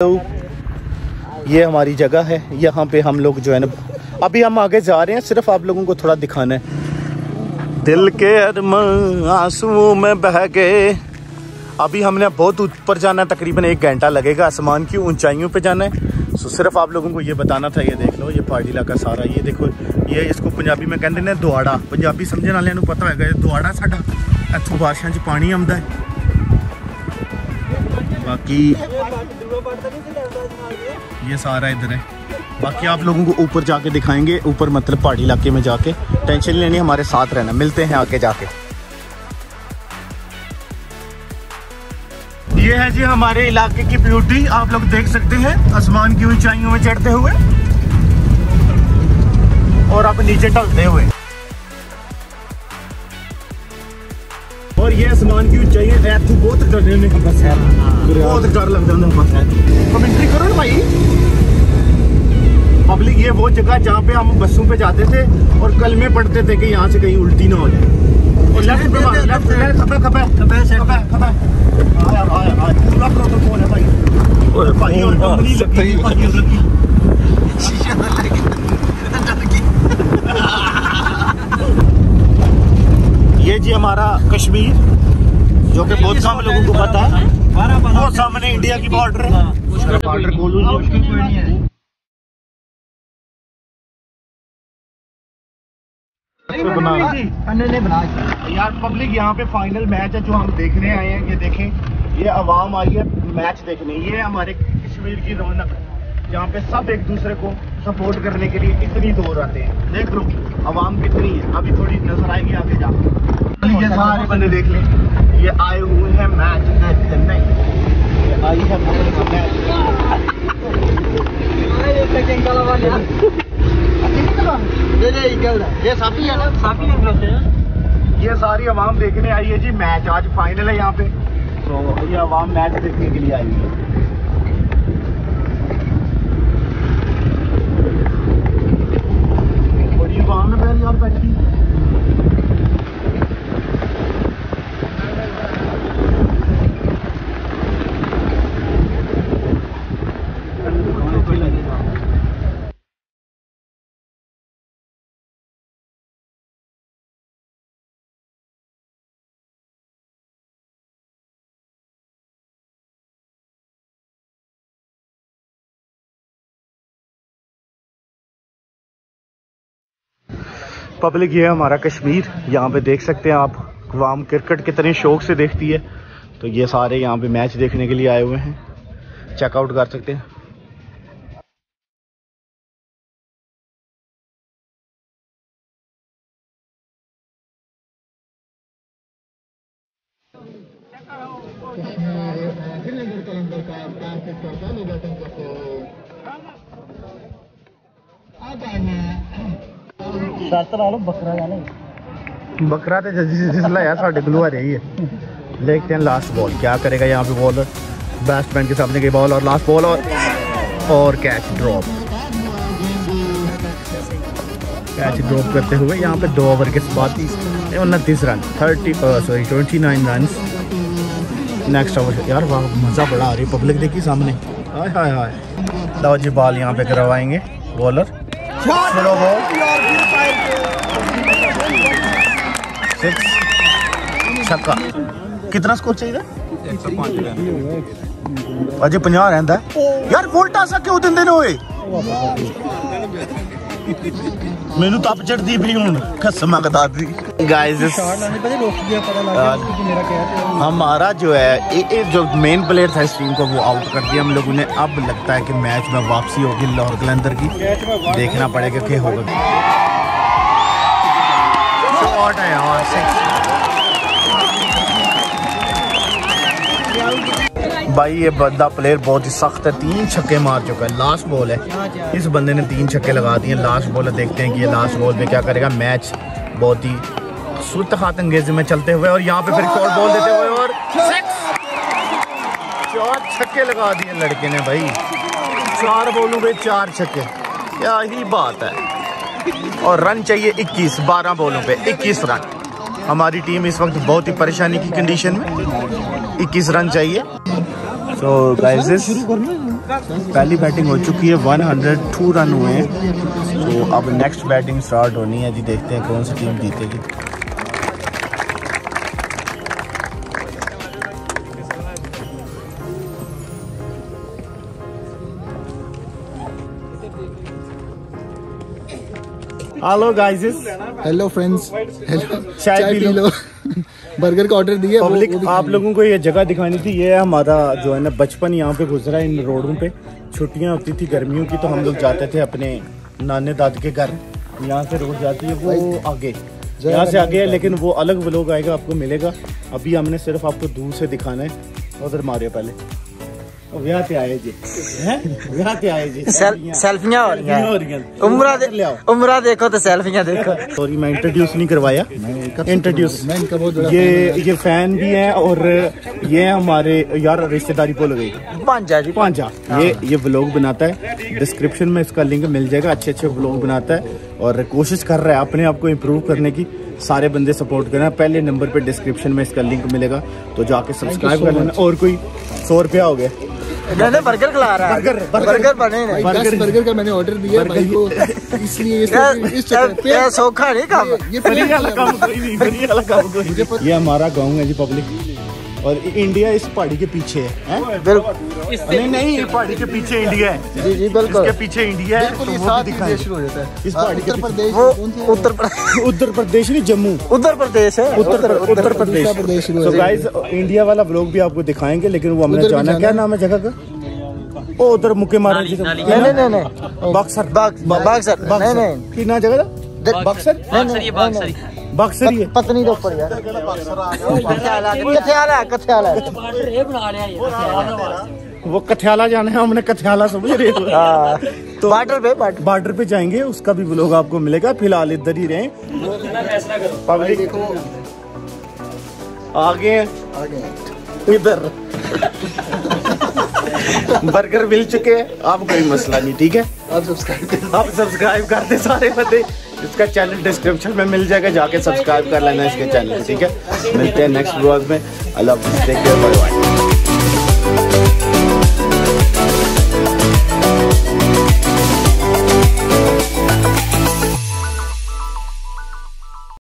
तो ये हमारी जगह है, यहाँ पे हम लोग जो है ना, अभी हम आगे जा रहे हैं, सिर्फ़ आप लोगों को थोड़ा दिखाना है। दिल के आंसुओं में बह गए। अभी हमने बहुत ऊपर जाना है, तकरीबन एक घंटा लगेगा आसमान की ऊंचाइयों पे जाना है। सो सिर्फ़ आप लोगों को ये बताना था, ये देख लो, ये पहाड़ी इलाका सारा, ये देखो, ये इसको पंजाबी में कहते हैं दुआड़ा। पंजाबी समझने वाले पता है दुआड़ा साडा इतों बारिशों पानी आता है। बाकी ये सारा इधर है। बाकी आप लोगों को ऊपर जाके दिखाएँगे, ऊपर मतलब पहाड़ी इलाके में जाके। टेंशन लेनी, हमारे साथ रहना। मिलते हैं आके जाके। ये है जी हमारे इलाके की ब्यूटी आप लोग देख सकते हैं, आसमान की ऊंचाइयों में चढ़ते हुए। और आप नीचे ढलते हुए। और ये आसमान की ऊंचाई है बहुत डरने में बस है। बहुत डर लग जाता बस है। कमेंट्री करो ना भाई। पब्लिक ये वो जगह जहाँ पे हम बसों पे जाते थे और कल में पढ़ते थे कि यहाँ से कहीं उल्टी ना हो जाए। और लेफ़्ट पे लेफ़्ट लेफ़्ट खपे खपे खपे खपे खपे। आया आया आया। पूरा प्रोटोकॉल है भाई। और भाई और कंपनी लगी। शीशा लगी ये जी हमारा कश्मीर जो कि बहुत कम लोगों को पता है। वो सामने इंडिया की बॉर्डर है। बॉर्डर खोलू यार पब्लिक यहाँ पे फाइनल मैच है जो हम देखने आए हैं। ये देखें ये आवाम आई है मैच देखने। ये हमारे कश्मीर की रौनक है यहाँ पे सब एक दूसरे को सपोर्ट करने के लिए इतनी दूर आते हैं। देख लो, आवाम कितनी है। अभी थोड़ी नज़र आएगी, आगे जा। ये सारे बंदे देख लें। ये आए हुए हैं मैच देखने ये आई है ये है ना? ये सारी आवाम देखने आई है जी, मैच आज फाइनल है यहाँ पे। तो ये आवाम मैच देखने के लिए आई है बड़ी आवाम है यार बैठी पब्लिक ये है हमारा कश्मीर, यहाँ पे देख सकते हैं आप, वाम क्रिकेट कितने शौक से देखती है। तो ये सारे यहाँ पे मैच देखने के लिए आए हुए हैं। चेकआउट कर सकते हैं। शर्त बकरा जाने बकरा तो जिसला यार, साढ़े गलू आ रही है। देखते हैं लास्ट बॉल क्या करेगा यहाँ पे बॉलर बैट्समैन के सामने की बॉल और लास्ट बॉल और और कैच ड्रॉप कैच ड्रॉप करते हुए यहाँ पे दो ओवर के बाद उनतीस run thirty sorry twenty nine run next over यार, वाह, मज़ा बड़ा आ रही है पब्लिक देखी सामने। हाय हाय हाय। लो जी बॉल यहाँ पे करवाएँगे बॉलर Slow ball. छक्का कितना स्कोर चाहिए? अजय पंजा रहता यार वोल्टा सा क्यों देंगे ਮੈਨੂੰ ਤਪ ਚੜਦੀ ਪਈ ਹੁਣ ਖਸਮਾ ਕਦਾ ਦੀ गाइस हमारा जो है ये, ये जो मेन प्लेयर था इस टीम को वो आउट कर दिया हम लोगों ने अब लगता है कि मैच में वापसी होगी लाहौर कलंदर की देखना पड़ेगा क्या होगा शॉट है और सिक्स भाई ये बंदा प्लेयर बहुत ही सख्त है तीन छक्के मार चुका है लास्ट बॉल है इस बंदे ने तीन छक्के लगा दिए लास्ट बॉल देखते हैं कि ये लास्ट बॉल में क्या करेगा मैच बहुत ही सुरत खात अंगेजी में चलते हुए और यहाँ पे फिर शॉर्ट बॉल देते हुए और चार छक्के लगा दिए लड़के ने भाई चार बॉलों पे चार छक्के क्या ही बात है और रन चाहिए 21 12 बॉलों पे 21 रन हमारी टीम इस वक्त बहुत ही परेशानी की कंडीशन में 21 रन चाहिए सो गाइस पहली बैटिंग हो चुकी है 102 रन हुए हैं। तो अब नेक्स्ट बैटिंग स्टार्ट होनी है जी देखते हैं कौन सी टीम जीतेगी। Hello guys hello friends hello चाय पी लो। बर्गर का ऑर्डर दिया पब्लिक आप लोगों को ये जगह दिखानी थी ये हमारा जो है ना बचपन यहाँ पे गुजरा इन रोडों पे। छुट्टियाँ होती थी गर्मियों की तो हम लोग जाते थे अपने नाने दाद के घर। यहाँ से रोड जाती है वो आगे। यहाँ से आगे है लेकिन वो अलग व्लॉग आएगा आपको मिलेगा। अभी हमने सिर्फ़ आपको दूर से दिखाना है उधर मारे पहले। ਵਿਆਹ ਤੇ ਆਏ ਜੀ ਹੈ ਵਿਆਹ ਤੇ ਆਏ ਜੀ सेल्फियां हो रही हो रही हैं हैं। उम्र ले आओ। उम्र देखो तो सेल्फियां देखो सॉरी मैं इंट्रोड्यूस नहीं करवाया इंट्रोड्यूस मैं इनका बहुत बड़ा ये ये फैन भी हैं और ये हमारे यार रिश्तेदारी बोल गई पांचा जी पांचा ये ये व्लॉग बनाता है डिस्क्रिप्शन में इसका लिंक मिल जाएगा अच्छे अच्छे व्लॉग बनाता है और कोशिश कर रहा है अपने आप को इम्प्रूव करने की सारे बंदे सपोर्ट करना पहले नंबर पे डिस्क्रिप्शन में इसका लिंक मिलेगा तो जाके सब्सक्राइब कर लेना और कोई सौ रुपया हो गया मैंने बर्गर खिला रहा है। Burger, burger. बर्गर बने नहीं बर्गर, बर्गर का मैंने ऑर्डर दिया भाई को। इसलिए इस इस चक्कर पे ये सौखा नहीं काम। ये फ्री वाला काम कोई नहीं पनीर वाला काम कोई ये हमारा गाँव है जी पब्लिक और इंडिया इस पहाड़ी के पीछे है, हैं? बिल्कुल। नहीं नहीं ये पहाड़ी के पीछे इंडिया है। जी जी बिल्कुल। इसके पीछे इंडिया है तो वो शुरू हो जाता है। इस हाँ, पहाड़ी के उत्तर प्रदेश वो उत्तर प्रदेश। उत्तर प्रदेश नहीं जम्मू। उत्तर प्रदेश है। उत्तर उत्तर प्रदेश। तो गाइस इंडिया वाला ब्लॉग भी आपको दिखाएँगे लेकिन वो हमने जाना क्या नाम है जगह का? ओ उधर मुक्के मारे जी नहीं नहीं नहीं नहीं। बक्सर बाग बाग सर नहीं नहीं। की ना जगह बक्सर? ही पत्नी वो कठियाला जाना है हमने कठियाला समझ रहे हो। हाँ। तो बॉर्डर पे बॉर्डर। बॉर्डर पे जाएँगे उसका भी व्लॉग आपको मिलेगा। फ़िलहाल इधर ही रहे। पब्लिक देखो आगे। आगे। इधर। बर्गर मिल चुके हैं। अब कोई मसला नहीं ठीक है? आप सब्सक्राइब आप सब्सक्राइब कर दे सारे बंदे। इसका चैनल डिस्क्रिप्शन में मिल जाएगा, जाके सब्सक्राइब कर लेना इसके चैनल ठीक है? मिलते हैं नेक्स्ट ब्लॉग में. अल्लाह